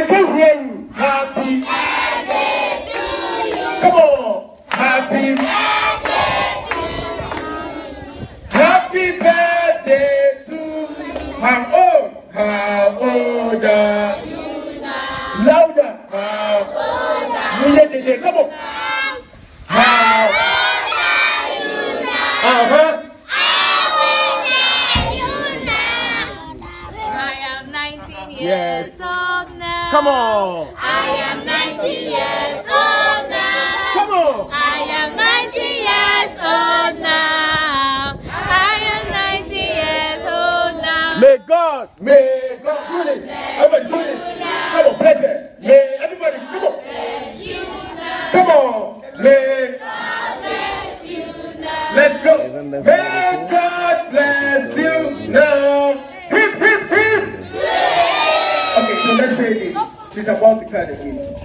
Happy birthday to you. Come on. Happy Happy birthday to how old? How old are you? Louder. How old are you? Come on. How Uh-huh. I am 19 years Yes. old now. Come on. I am 90 years old now. Come on. I am 90 years old now. I am 90 years old now. May God, may God do this. Everybody do this. Come on, bless it. May everybody, come on. Come on. May. bless you now. Let's go. May God let's say this. She's about to cut again.